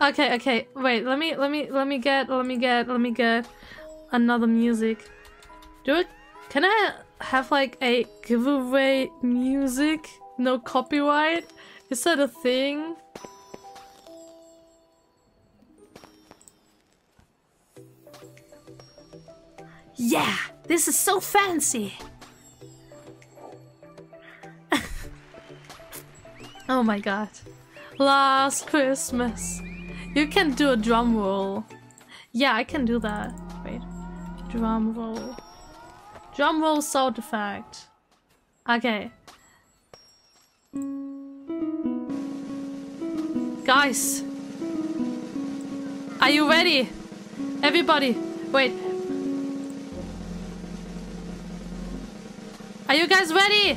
Okay, okay. Wait, let me let me let me get let me get let me get another music. Do it can I have like a giveaway music? No copyright? Is that a thing? Yeah, this is so fancy. oh my god. Last Christmas. You can do a drum roll. Yeah, I can do that. Wait. Drum roll. Drum roll sound effect. Okay. Guys. Are you ready? Everybody. Wait. Are you guys ready?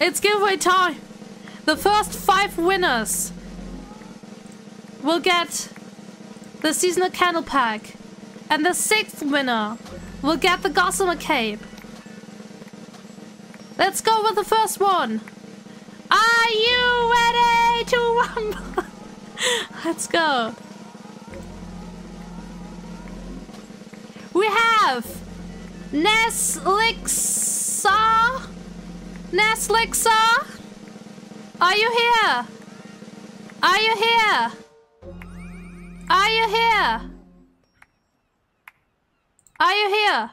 It's giveaway time. The first five winners will get the seasonal candle pack. And the sixth winner will get the Gossamer Cape. Let's go with the first one. Are you ready to rumble? Let's go. We have Neslixa. Neslixa. Are you here? Are you here? Are you here? Are you here?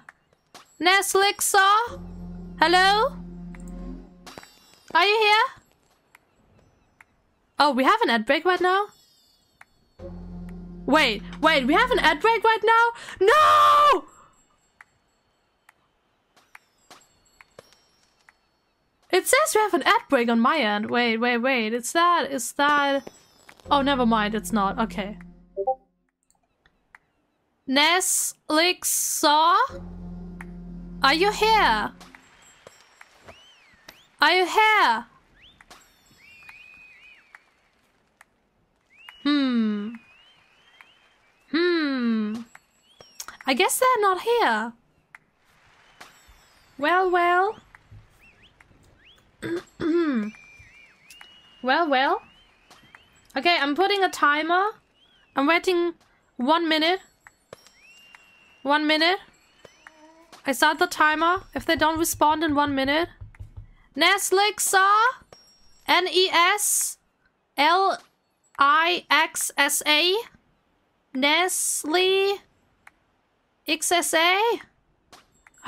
Neslixa? Hello? Are you here? Oh, we have an ad break right now? Wait, wait, we have an ad break right now? No! It says we have an ad break on my end. Wait, wait, wait. It's that, is that... Oh, never mind. It's not. Okay. Neslixa? Are you here? Are you here? Hmm. Hmm. I guess they're not here. Well, well. well, well. Okay, I'm putting a timer. I'm waiting one minute. One minute. I start the timer. If they don't respond in one minute. Neslixa. N-E-S-L-I-X-S-A. Nestle. XSA.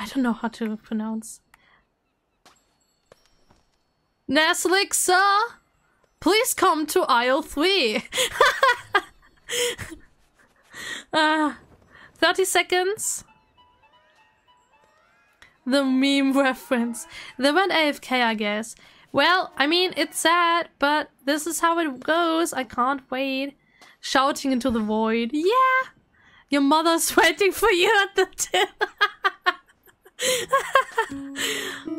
I don't know how to pronounce. Neslixa. Please come to aisle 3. uh, 30 seconds. The meme reference. They went AFK, I guess. Well, I mean, it's sad, but this is how it goes. I can't wait. Shouting into the void. Yeah! Your mother's waiting for you at the tip.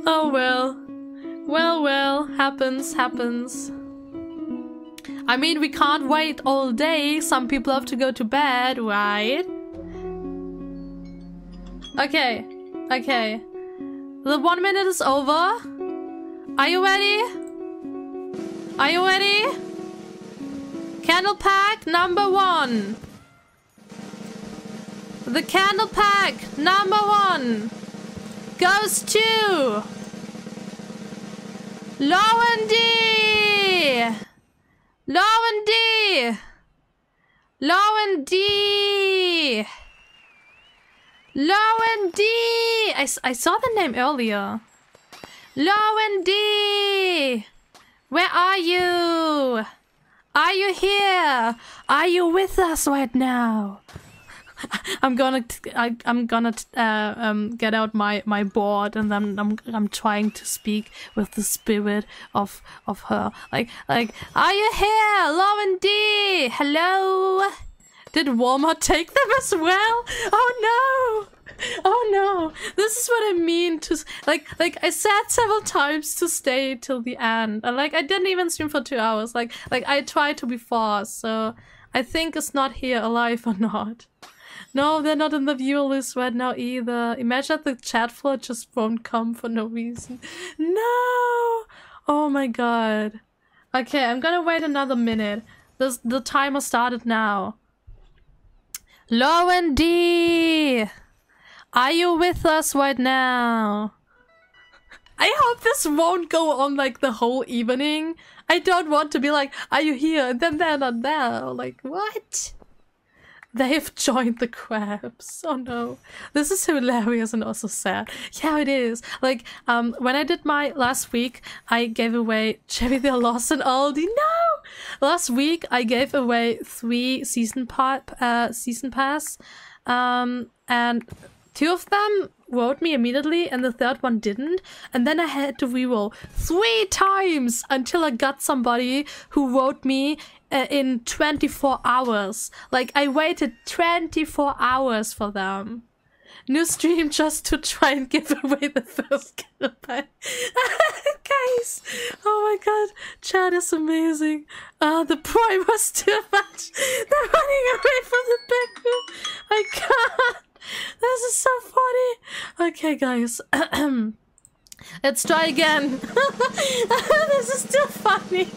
oh well. Well, well. Happens, happens. I mean, we can't wait all day. Some people have to go to bed, right? Okay. Okay. The one minute is over. Are you ready? Are you ready? Candle pack number one. The candle pack number one goes to Lauren D. Lauren D. I, I saw the name earlier. D. Where are you? Are you here? Are you with us right now? I'm gonna I, am gonna uh, um, get out my my board and then I'm I'm trying to speak with the spirit of of her. Like like are you here, Lauren D? Hello. Did Walmart take them as well? Oh no! Oh no! This is what I mean to like like I said several times to stay till the end. And like I didn't even stream for two hours. Like like I tried to be fast, so I think it's not here alive or not. No, they're not in the viewer list right now either. Imagine the chat flood just won't come for no reason. No! Oh my god. Okay, I'm gonna wait another minute. The, the timer started now. Lauren D! Are you with us right now? I hope this won't go on like the whole evening. I don't want to be like, are you here? And then they're not there. Like, what? They've joined the crabs. Oh no. This is hilarious and also sad. Yeah, it is. Like, um, when I did my last week, I gave away Cherry the Lost and Aldi. No! Last week, I gave away three season part, uh, season pass. Um, and two of them wrote me immediately and the third one didn't. And then I had to reroll three times until I got somebody who wrote me uh, in 24 hours. Like, I waited 24 hours for them. New stream just to try and give away the first kilobyte. Guys, oh my god, chat is amazing. Uh, the prime was too much. They're running away from the bedroom. I can't. This is so funny. Okay, guys. Let's try again. this is too funny.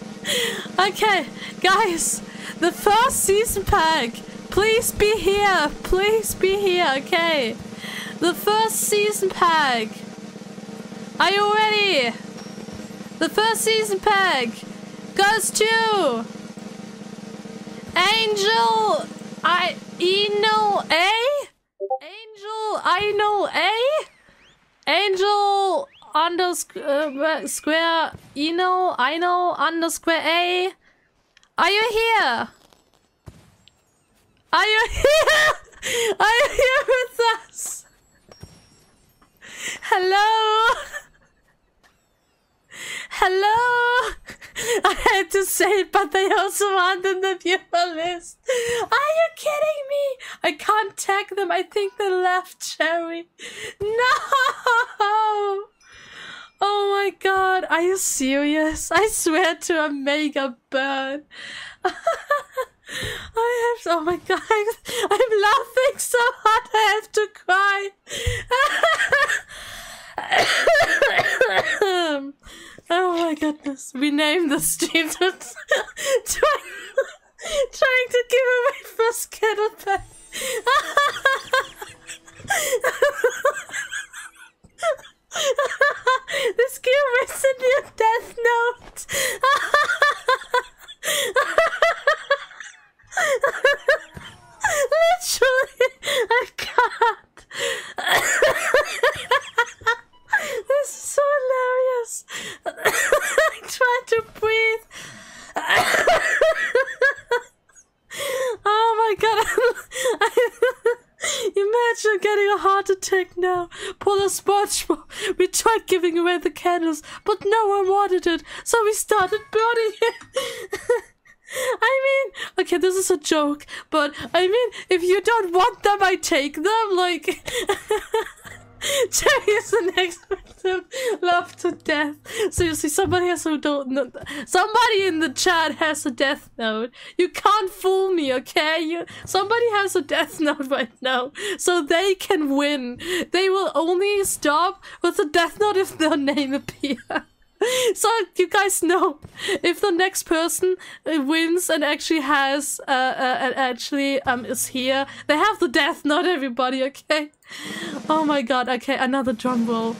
Okay, guys. The first season pack. Please be here. Please be here. Okay. The first season pack. Are you ready? The first season pack goes to Angel I Eno A? Angel I know A? Angel underscore uh, square Eno I know underscore A. Are you here? Are you here? Are you here with us? Hello? Hello? I had to say it, but they also aren't in the viewer list. Are you kidding me? I can't tag them. I think they left Cherry. No! Oh my god, are you serious? I swear to a mega bird. I have, oh my god, I'm laughing so hard I have to cry. oh my goodness, we named the stream to trying, trying to give away first kettlebell. this game is a new death note. Literally, I can't. this is so hilarious. I'm trying to breathe. oh my god. Imagine getting a heart attack now. Polar SpongeBob. We tried giving away the candles, but no so we started burning it. I mean, okay, this is a joke, but I mean, if you don't want them, I take them. Like, Cherry is the next victim, love to death. Seriously, somebody has who don't. Somebody in the chat has a death note. You can't fool me, okay? You, somebody has a death note right now, so they can win. They will only stop with a death note if their name appears. so you guys know if the next person uh, wins and actually has uh, uh and actually um is here they have the death not everybody okay? Oh my god okay another drum roll.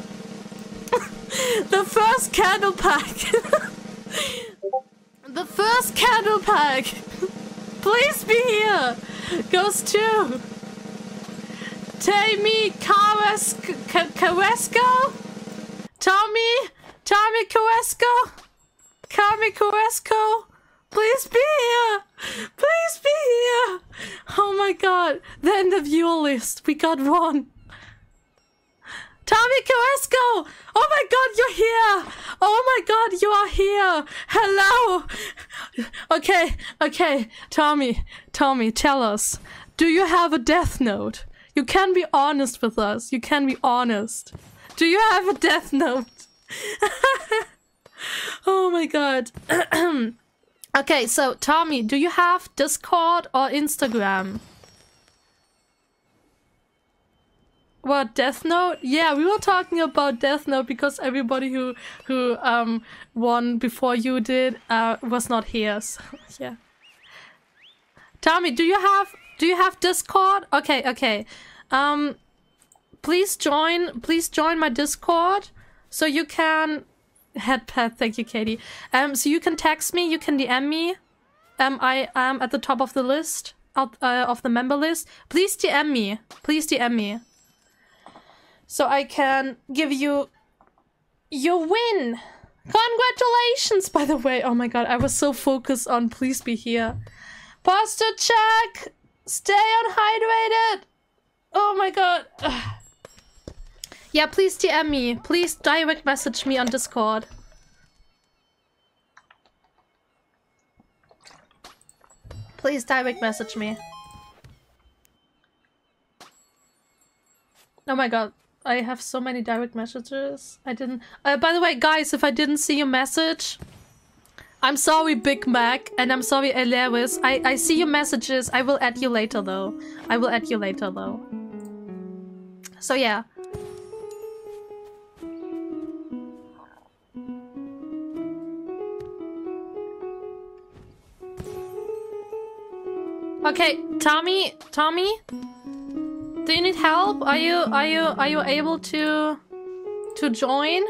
The first candle pack. The first candle pack. Please be here. Goes to Tammy Carrasco Tommy Tommy Coesco! Tommy Coesco! Please be here! Please be here! Oh my god, they're in the viewer list. We got one. Tommy Coesco! Oh my god, you're here! Oh my god, you are here! Hello! Okay, okay, Tommy, Tommy, tell us. Do you have a death note? You can be honest with us. You can be honest. Do you have a death note? oh my god. okay, so Tommy, do you have Discord or Instagram? What Death Note? Yeah, we were talking about Death Note because everybody who who um won before you did uh was not here. So yeah. Tommy, do you have do you have Discord? Okay, okay. Um, please join. Please join my Discord so you can headpad. Thank you, Katie. Um, so you can text me. You can DM me. Um, I am at the top of the list out uh, of the member list. Please DM me. Please DM me. So I can give you your win. Congratulations, by the way. Oh my god, I was so focused on please be here. Pastor check. Stay unhydrated. Oh my god. Ugh. Yeah, please DM me. Please direct message me on Discord. Please direct message me. Oh my god. I have so many direct messages. I didn't... Uh, by the way, guys, if I didn't see your message... I'm sorry, Big Mac, and I'm sorry, Lewis. I, I see your messages. I will add you later, though. I will add you later, though. So, yeah. Okay, Tommy, Tommy, do you need help? Are you are you are you able to to join?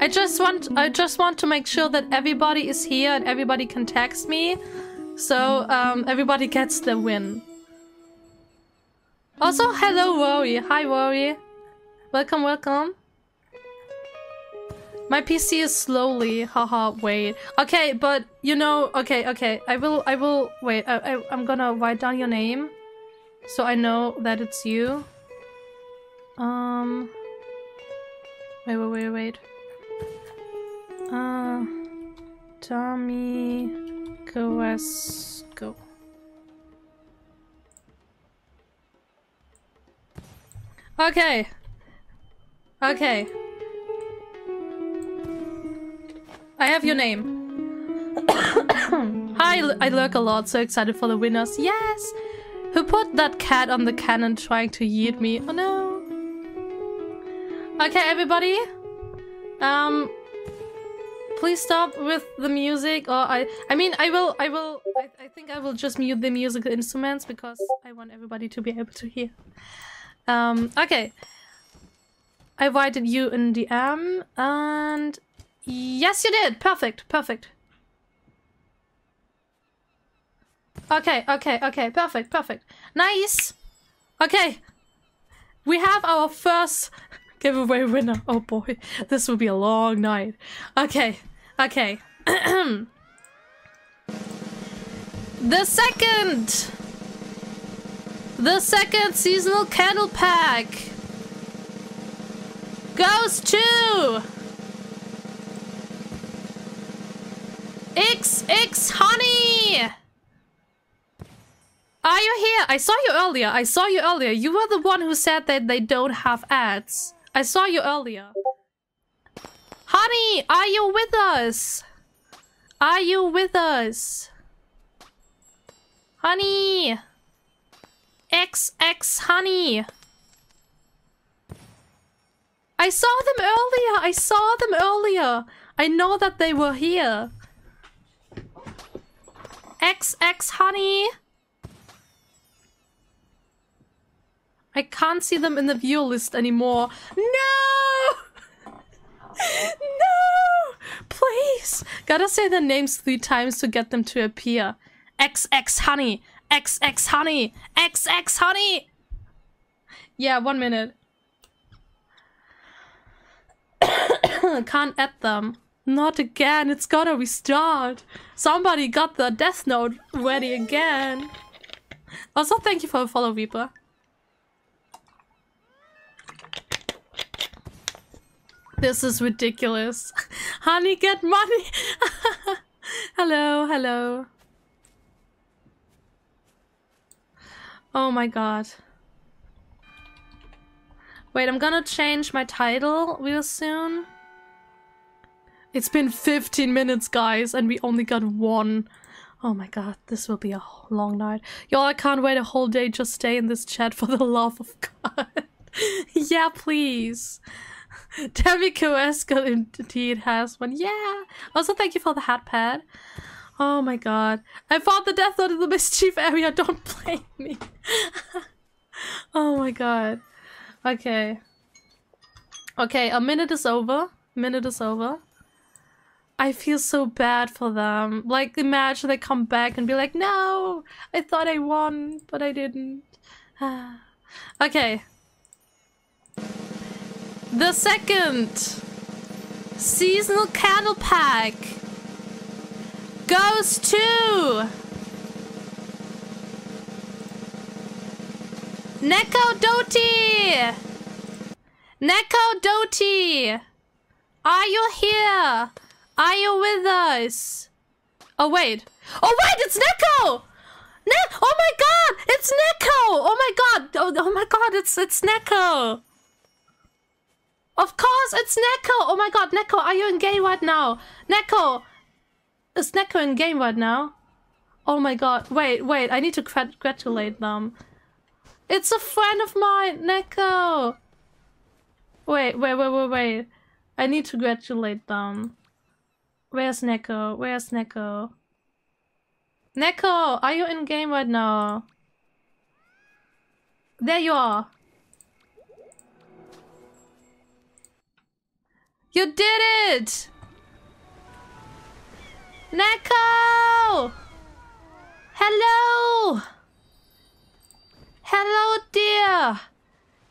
I just want I just want to make sure that everybody is here and everybody can text me, so um, everybody gets the win. Also, hello, Worry. Hi, Worry. Welcome, welcome. My PC is slowly. Haha, wait. Okay, but you know, okay, okay. I will, I will, wait. I, I, I'm gonna write down your name. So I know that it's you. Um. Wait, wait, wait, wait. Uh. Tommy Guesco. Okay. Okay. I have your name. Hi, I lurk a lot, so excited for the winners. Yes! Who put that cat on the cannon trying to yeet me? Oh no. Okay, everybody. Um, please stop with the music or I I mean I will I will I, I think I will just mute the musical instruments because I want everybody to be able to hear. Um, okay. I invited you in DM and Yes, you did. Perfect. Perfect. Okay, okay, okay. Perfect, perfect. Nice. Okay. We have our first giveaway winner. Oh boy, this will be a long night. Okay, okay. the second! The second seasonal candle pack goes to... X X honey! Are you here? I saw you earlier. I saw you earlier. You were the one who said that they don't have ads. I saw you earlier. Honey, are you with us? Are you with us? Honey! XX honey! I saw them earlier! I saw them earlier! I know that they were here. XX honey. I can't see them in the view list anymore. No! no! Please! Gotta say the names three times to get them to appear. XX honey! XX honey! XX honey! Yeah, one minute. Can't add them. Not again, it's gotta restart. Somebody got the Death Note ready again. Also, thank you for the follow, Reaper. This is ridiculous. Honey, get money! hello, hello. Oh my god. Wait, I'm gonna change my title real soon. It's been 15 minutes, guys, and we only got one. Oh my god, this will be a long night. Y'all, I can't wait a whole day just stay in this chat for the love of God. yeah, please. Demico Escal indeed has one. Yeah. Also, thank you for the hat pad. Oh my god. I found the death note in the mischief area. Don't blame me. oh my god. Okay. Okay, a minute is over. Minute is over. I feel so bad for them. Like, imagine they come back and be like, no, I thought I won, but I didn't. okay. The second seasonal candle pack goes to Neko Doti! Neko Doti! Are you here? Are you with us? Oh, wait. Oh, wait, it's Neko! Ne oh my god, it's Neko! Oh my god, oh, oh my god, it's, it's Neko! Of course, it's Neko! Oh my god, Neko, are you in game right now? Neko! Is Neko in game right now? Oh my god, wait, wait, I need to congratulate them. It's a friend of mine, Neko! Wait, wait, wait, wait, wait. I need to congratulate them. Where's Neko? Where's Neko? Neko, are you in game right now? There you are. You did it! Neko! Hello! Hello, dear!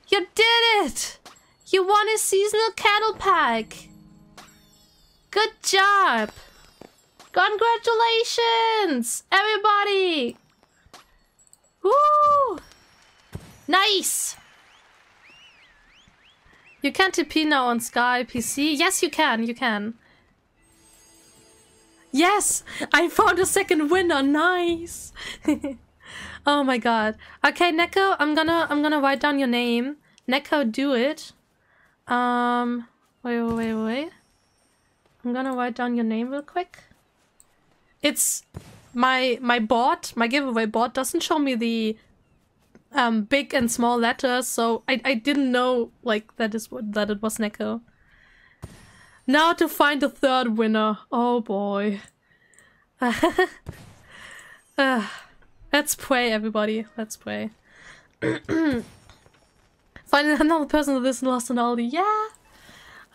You did it! You won a seasonal cattle pack! Good job! Congratulations, everybody! Woo! Nice! You can't TP now on Sky PC. Yes, you can. You can. Yes! I found a second winner. Nice! oh my god. Okay, Neko, I'm gonna I'm gonna write down your name. Neko, do it. Um wait wait wait wait. I'm gonna write down your name real quick. It's my my bot, my giveaway bot doesn't show me the um, big and small letters, so I, I didn't know like that is what that it was Neko. Now to find the third winner. Oh boy. uh, let's pray, everybody. Let's pray. Find another person that isn't lost in Aldi. Yeah.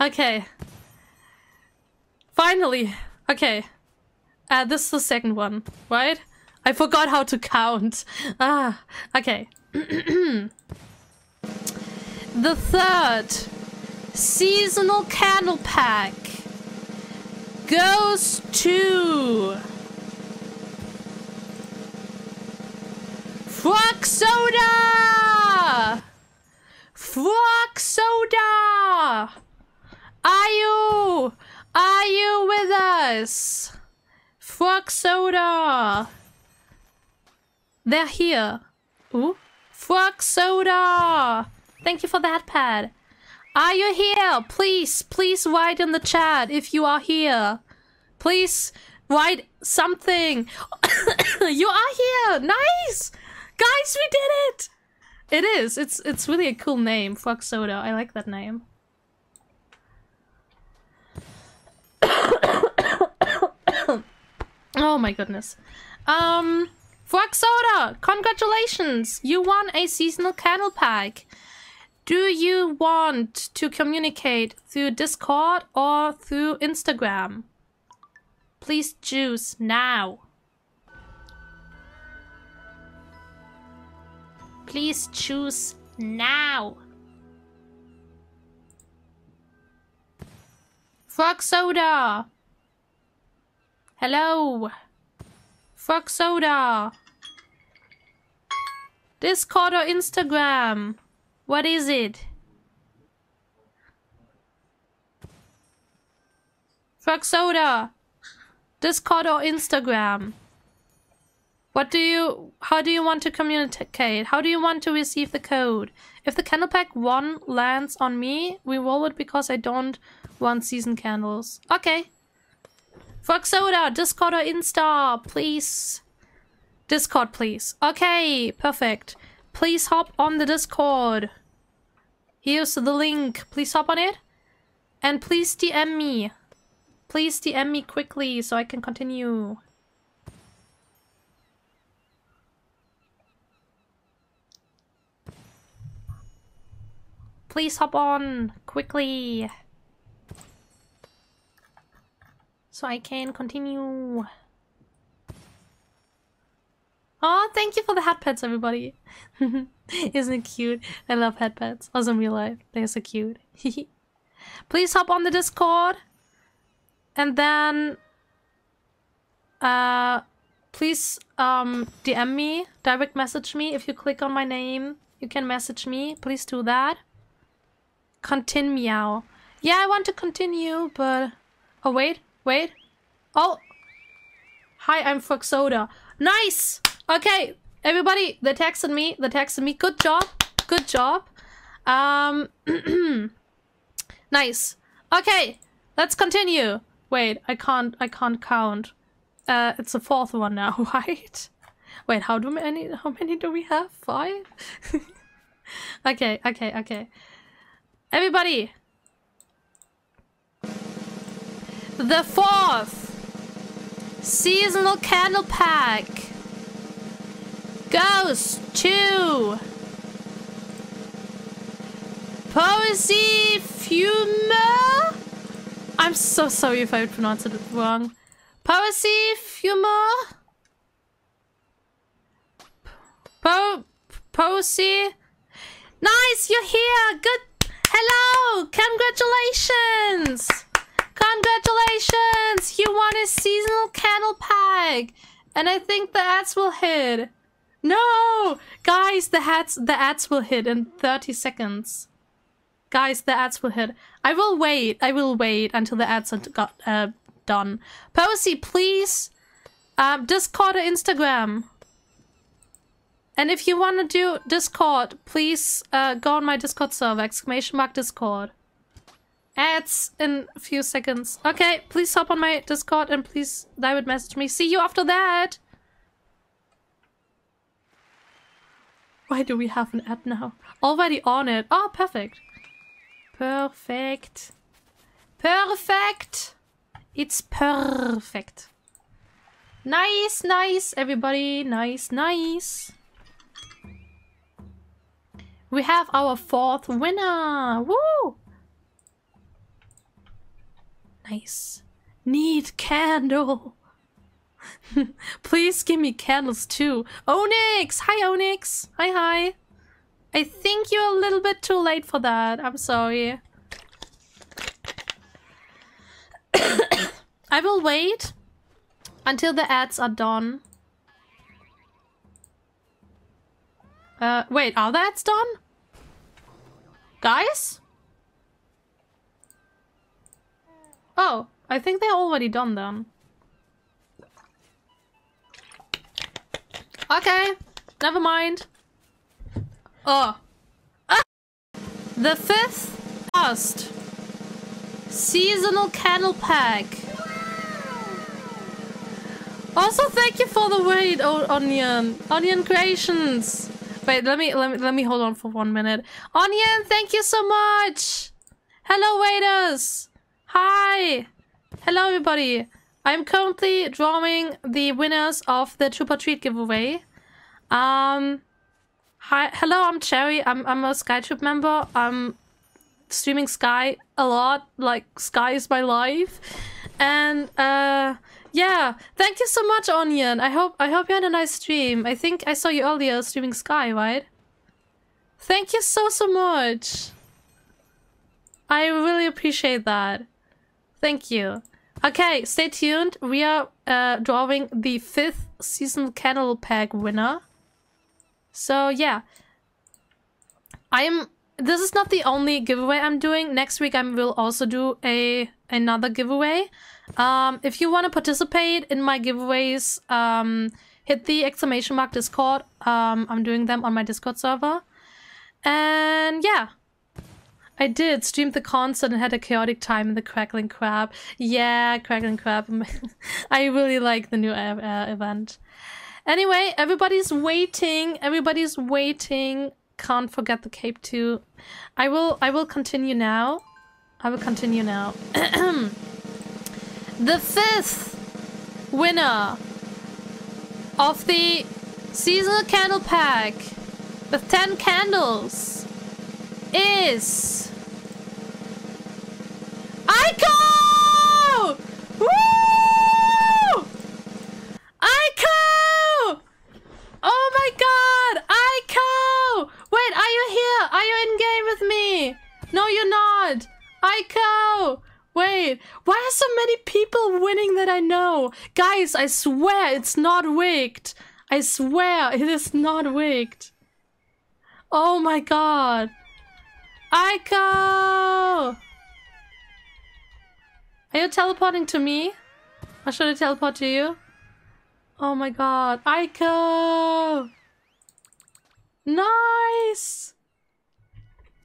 Okay. Finally. Okay. Uh, this is the second one, right? I forgot how to count. Ah, okay. the third seasonal candle pack goes to Frog Soda! Frog Soda! Are you? Are you with us? Frog Soda! They're here. Ooh. Frog Soda! Thank you for that, pad. Are you here? Please, please write in the chat if you are here. Please write something. you are here! Nice! Guys, we did it! It is. It's it's really a cool name, Frog Soda. I like that name. oh my goodness. Um... Soda, congratulations! You won a seasonal candle pack. Do you want to communicate through Discord or through Instagram? Please choose now. Please choose now. Frog Soda! Hello! Frog Soda. Discord or Instagram? What is it? Frog Soda. Discord or Instagram? What do you, how do you want to communicate? How do you want to receive the code? If the candle pack 1 lands on me, we roll it because I don't want season candles. Okay. Frog Soda, Discord or Insta, please. Discord, please. Okay, perfect. Please hop on the Discord. Here's the link. Please hop on it. And please DM me. Please DM me quickly so I can continue. Please hop on quickly. So I can continue. Oh, thank you for the hat pets, everybody. Isn't it cute? I love hat pets. Also in real life. They're so cute. Please hop on the Discord. And then... Uh, please um, DM me. Direct message me. If you click on my name, you can message me. Please do that. Continue. Yeah, I want to continue, but... Oh, wait. Wait. Oh. Hi, I'm Frog Soda. Nice! Okay, everybody, they texted me. They texted me. Good job. Good job. Um, nice. Okay, let's continue. Wait, I can't, I can't count. Uh, it's the fourth one now, right? Wait, how do many, how many do we have? Five? okay, okay, okay. Everybody. The fourth seasonal candle pack goes to Poesy Fumer. I'm so sorry if I pronounced it wrong. Poesy Fumer. Po Poesy. Nice, you're here. Good Hello! Congratulations! Congratulations! You won a seasonal candle pack! And I think the ads will hit. No! Guys, the hats the ads will hit in 30 seconds. Guys, the ads will hit. I will wait. I will wait until the ads are got uh, done. Posey, please um, Discord or Instagram. And if you want to do Discord, please uh, go on my Discord server, exclamation mark Discord. Ads in a few seconds. Okay, please hop on my Discord and please direct message me. See you after that! Why do we have an ad now? Already on it. Oh, perfect. Perfect. Perfect! It's perfect. Nice, nice, everybody. Nice, nice. We have our fourth winner! Woo! Nice. Need candle! Please give me candles too. Onyx! Hi, Onyx! Hi, hi. I think you're a little bit too late for that. I'm sorry. I will wait until the ads are done. Uh, wait, are the ads done? Guys? Oh, I think they're already done then. Okay, never mind. Oh. Ah! The fifth last seasonal candle pack. Also, thank you for the wait, Onion. Onion Creations. Wait, let me let me let me hold on for one minute. Onion, thank you so much. Hello, waiters. Hi. Hello, everybody. I'm currently drawing the winners of the Chupa Treat giveaway. Um, hi, hello, I'm Cherry. I'm I'm a Sky Troupe member. I'm streaming Sky a lot. Like Sky is my life, and uh yeah, thank you so much, Onion. I hope I hope you had a nice stream. I think I saw you earlier streaming Sky, right? Thank you so so much. I really appreciate that. Thank you. Okay, stay tuned. We are uh, drawing the fifth season candle pack winner. So yeah, I'm. This is not the only giveaway I'm doing. Next week I will also do a another giveaway. Um, if you want to participate in my giveaways, um, hit the exclamation mark Discord. Um, I'm doing them on my Discord server. And yeah, I did stream the concert and had a chaotic time in the Crackling Crab. Yeah, Crackling Crab. I really like the new uh, event. Anyway, everybody's waiting. Everybody's waiting can't forget the cape too. I will I will continue now. I will continue now. the fifth winner of the seasonal candle pack with 10 candles is Aiko! Woo! Aiko! Oh my god! Aiko! Wait, are you here? Are you in game with me? No, you're not. Aiko! Wait, why are so many people winning that I know? Guys, I swear it's not rigged. I swear it is not rigged. Oh my god. Aiko! Are you teleporting to me? Or should I teleport to you? Oh my god. Aiko! Nice!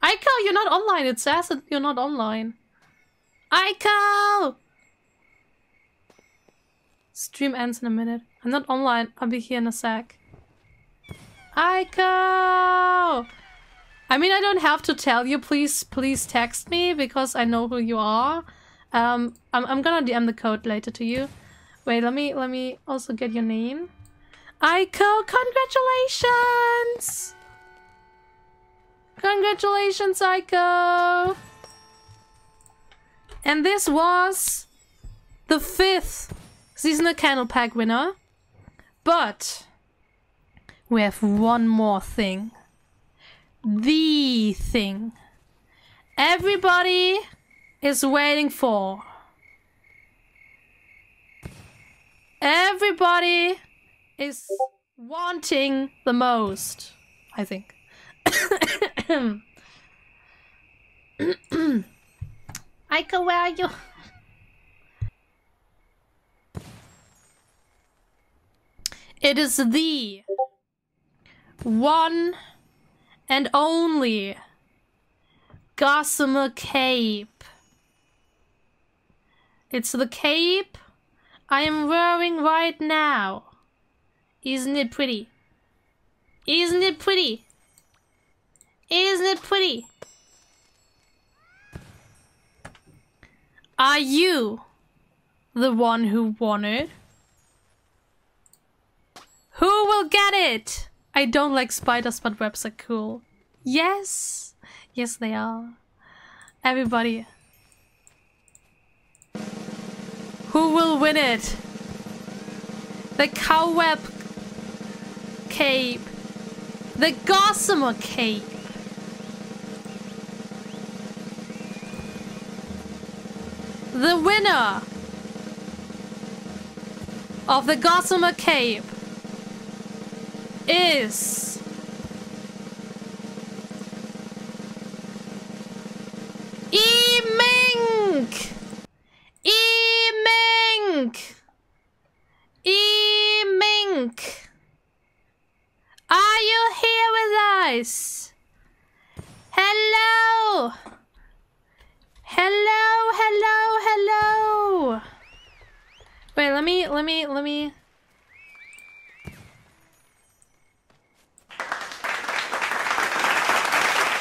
Aiko, you're not online. It says that you're not online. Aiko! Stream ends in a minute. I'm not online. I'll be here in a sec. Aiko! I mean, I don't have to tell you. Please, please text me because I know who you are. Um, I'm, I'm gonna DM the code later to you. Wait, let me, let me also get your name. Aiko, congratulations! Congratulations, Aiko! And this was the fifth seasonal candle pack winner. But we have one more thing. The thing. Everybody is waiting for. Everybody is wanting the most, I think. Aika, where are you? It is the one and only Gossamer Cape. It's the cape I am wearing right now. Isn't it pretty? Isn't it pretty? Isn't it pretty? Are you the one who won it? Who will get it? I don't like spiders, but webs are cool. Yes. Yes, they are. Everybody. Who will win it? The cobweb cape. The gossamer cape. The winner of the gossamer cape is E-Mink! E-Mink! E-Mink! Are you here with us? Hello! Hello, hello, hello! Wait, let me, let me, let me...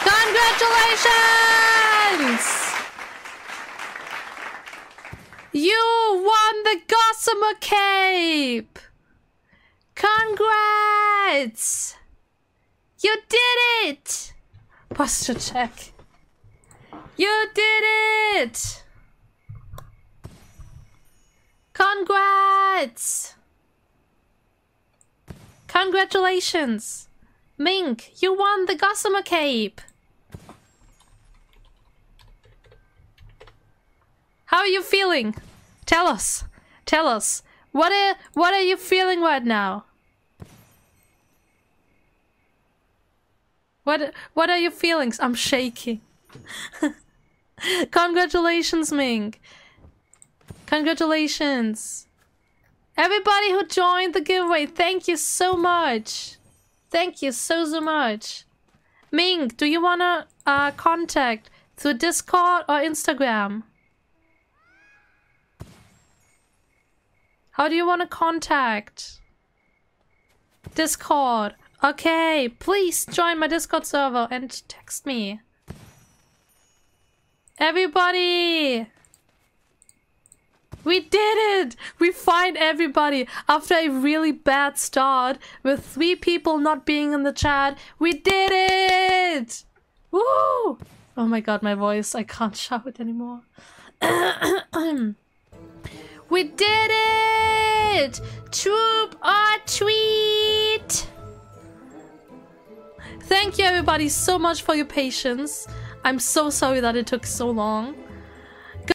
Congratulations! You won the Gossamer Cape! Congrats! You did it! Posture check. You did it! Congrats! Congratulations! Mink, you won the Gossamer Cape! How are you feeling? Tell us. Tell us. What are what are you feeling right now? What what are your feelings? I'm shaking. Congratulations, Ming. Congratulations. Everybody who joined the giveaway, thank you so much. Thank you so, so much. Ming, do you want to uh, contact through Discord or Instagram? How do you want to contact? Discord. Okay, please join my Discord server and text me. Everybody! We did it! We find everybody after a really bad start with three people not being in the chat. We did it! Woo! Oh my god, my voice. I can't shout it anymore. we did it! Troupe or tweet! Thank you everybody so much for your patience. I'm so sorry that it took so long.